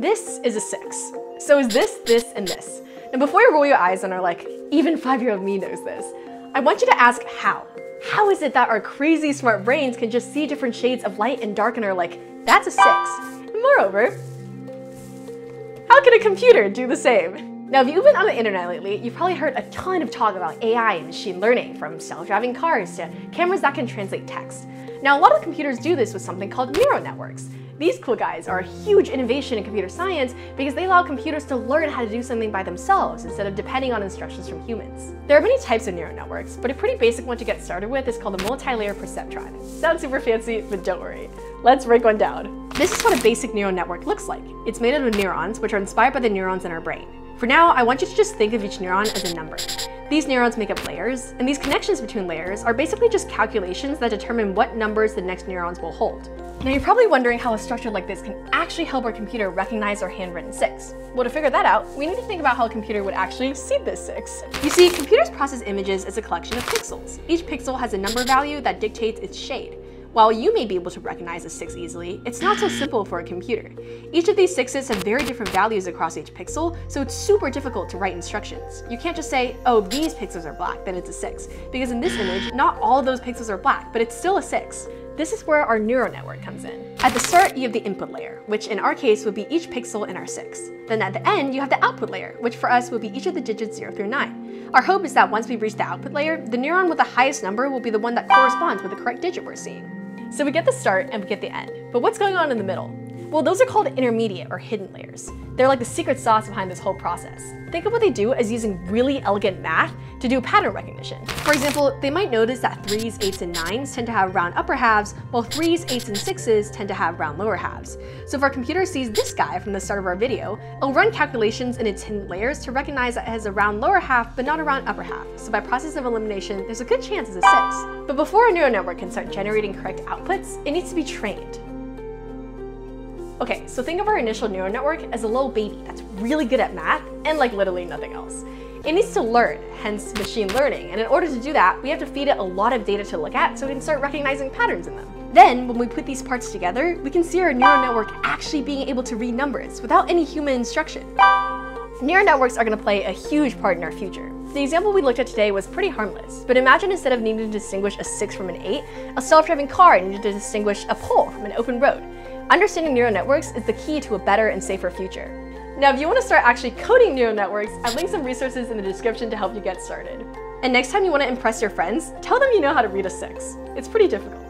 This is a six. So is this, this, and this. Now before you roll your eyes and are like, even five-year-old me knows this, I want you to ask how. How is it that our crazy smart brains can just see different shades of light and dark and are like, that's a six? And moreover, how can a computer do the same? Now, if you've been on the internet lately, you've probably heard a ton of talk about AI and machine learning, from self-driving cars to cameras that can translate text. Now, a lot of computers do this with something called neural networks. These cool guys are a huge innovation in computer science because they allow computers to learn how to do something by themselves instead of depending on instructions from humans. There are many types of neural networks, but a pretty basic one to get started with is called a multi-layer perceptron. Sounds super fancy, but don't worry. Let's break one down. This is what a basic neural network looks like. It's made out of neurons, which are inspired by the neurons in our brain. For now, I want you to just think of each neuron as a number. These neurons make up layers, and these connections between layers are basically just calculations that determine what numbers the next neurons will hold. Now you're probably wondering how a structure like this can actually help our computer recognize our handwritten six. Well, to figure that out, we need to think about how a computer would actually see this six. You see, computers process images as a collection of pixels. Each pixel has a number value that dictates its shade. While you may be able to recognize a 6 easily, it's not so simple for a computer. Each of these 6s have very different values across each pixel, so it's super difficult to write instructions. You can't just say, oh, these pixels are black, then it's a 6. Because in this image, not all of those pixels are black, but it's still a 6. This is where our neural network comes in. At the start, you have the input layer, which in our case would be each pixel in our 6. Then at the end, you have the output layer, which for us would be each of the digits 0 through 9. Our hope is that once we reach the output layer, the neuron with the highest number will be the one that corresponds with the correct digit we're seeing. So we get the start and we get the end. But what's going on in the middle? Well, those are called intermediate or hidden layers. They're like the secret sauce behind this whole process. Think of what they do as using really elegant math to do pattern recognition. For example, they might notice that 3s, 8s, and 9s tend to have round upper halves, while 3s, 8s, and 6s tend to have round lower halves. So if our computer sees this guy from the start of our video, it'll run calculations in its hidden layers to recognize that it has a round lower half, but not a round upper half. So by process of elimination, there's a good chance it's a 6. But before a neural network can start generating correct outputs, it needs to be trained. Okay, so think of our initial neural network as a little baby that's really good at math and like literally nothing else. It needs to learn, hence machine learning, and in order to do that, we have to feed it a lot of data to look at so it can start recognizing patterns in them. Then, when we put these parts together, we can see our neural network actually being able to read numbers without any human instruction. Neural networks are going to play a huge part in our future. The example we looked at today was pretty harmless, but imagine instead of needing to distinguish a 6 from an 8, a self-driving car needed to distinguish a pole from an open road. Understanding neural networks is the key to a better and safer future. Now, if you want to start actually coding neural networks, I linked some resources in the description to help you get started. And next time you want to impress your friends, tell them you know how to read a 6. It's pretty difficult.